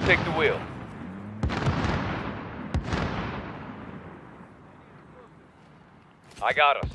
I'll take the wheel. I got us.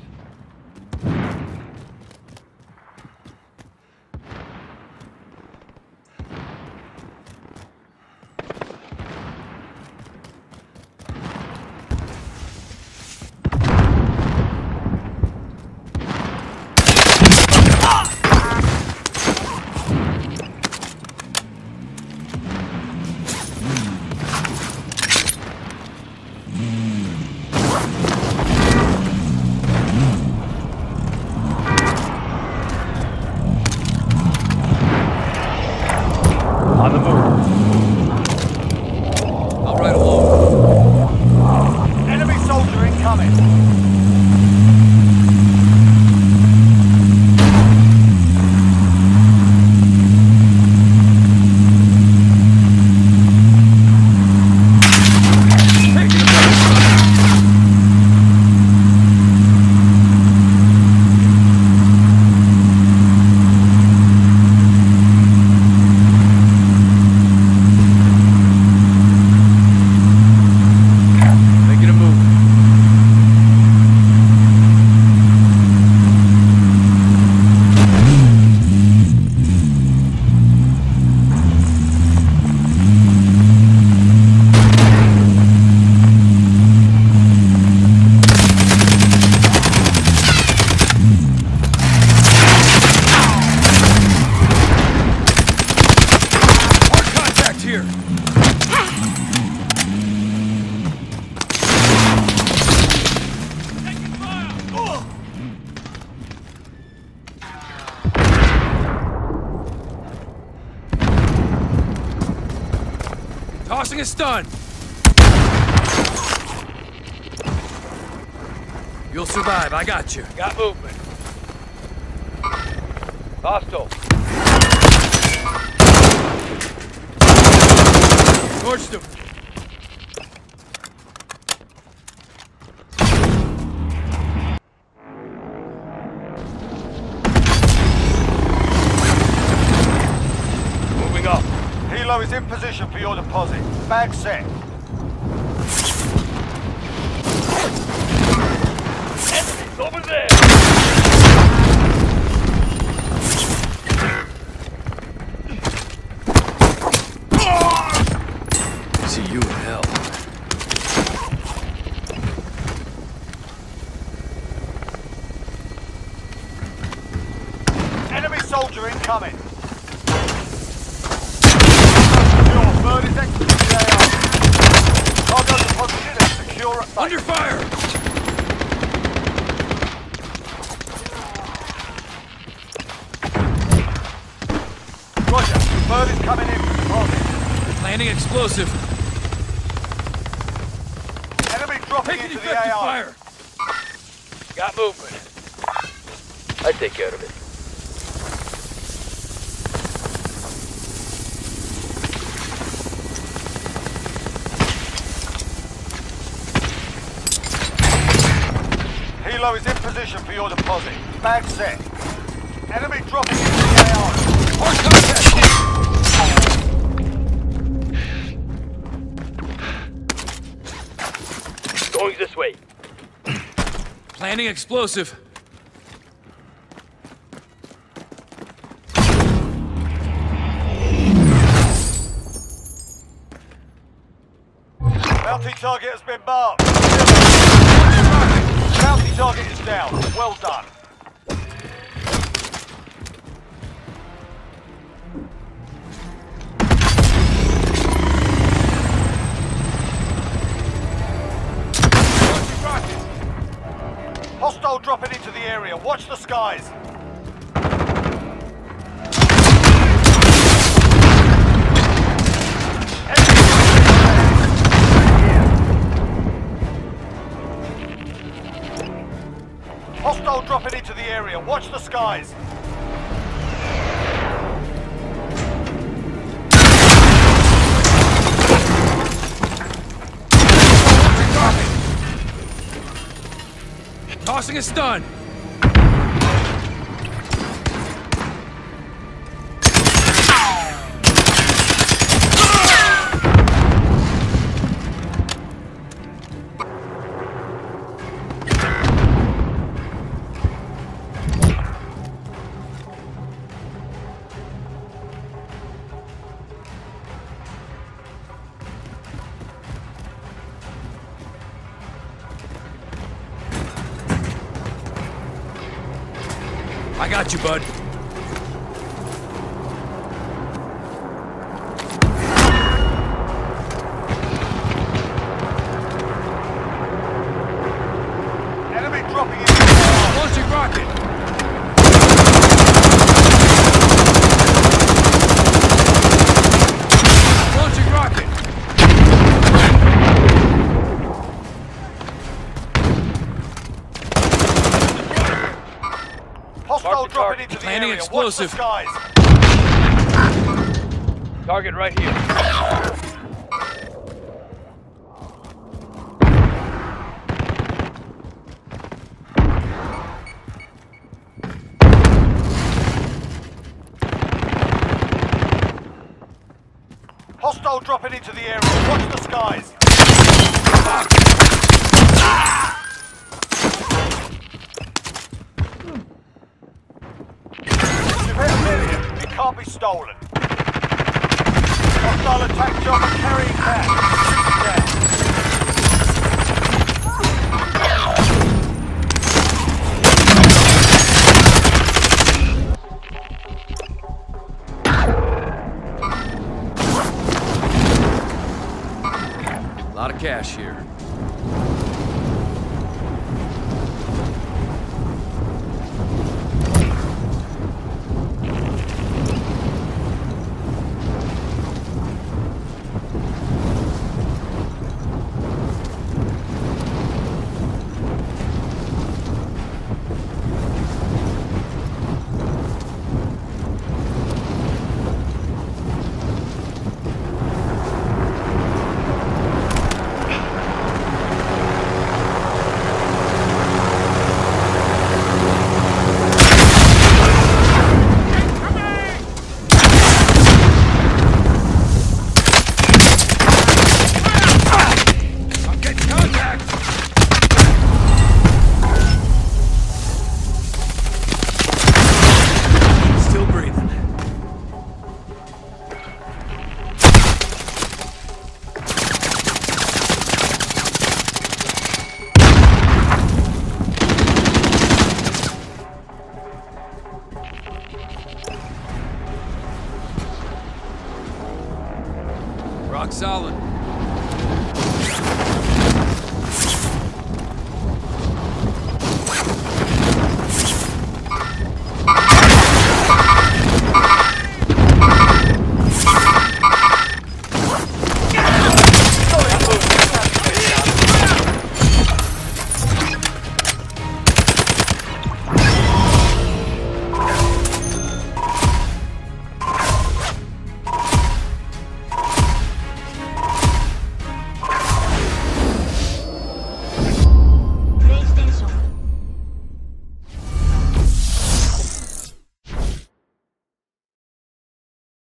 Tossing a stun. You'll survive. I got you. Got movement. Hostile. Torched him. In position for your deposit. Bag set. Enemies over there! See you in hell. Enemy soldier incoming. Your bird is exiting the AR. Cargo deposited and secure at base. Under fire! Roger. Bird is coming in. Deposit. Planting explosive. Enemy dropping Taking into the AR. fire. Got movement. I take care of it. Helo is in position for your deposit. Bag set. Enemy dropping into the AR. Hard contact. Going this way. Planting explosive. Bounty target has been marked. Target is down. Well done. Hostile dropping into the area. Watch the skies. Area. Watch the skies. Tossing a stun. I got you, bud. Dropping target. into the Planning area. explosive. Watch the skies. Target right here. Hostile dropping into the area. Watch the skies. You've hit a million. It can't be stolen. Hostile attack chopper carrying down. A lot of cash here. Rock solid.